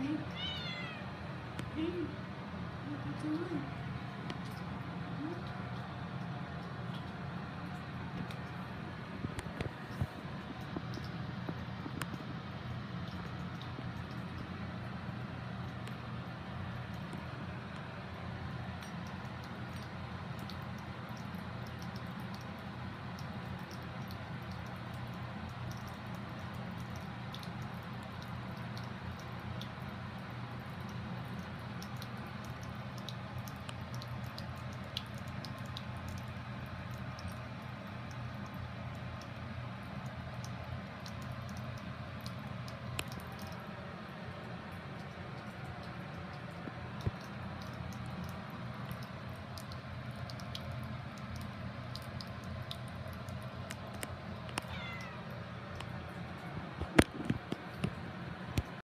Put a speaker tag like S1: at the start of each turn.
S1: Hey. Hey. What are you doing?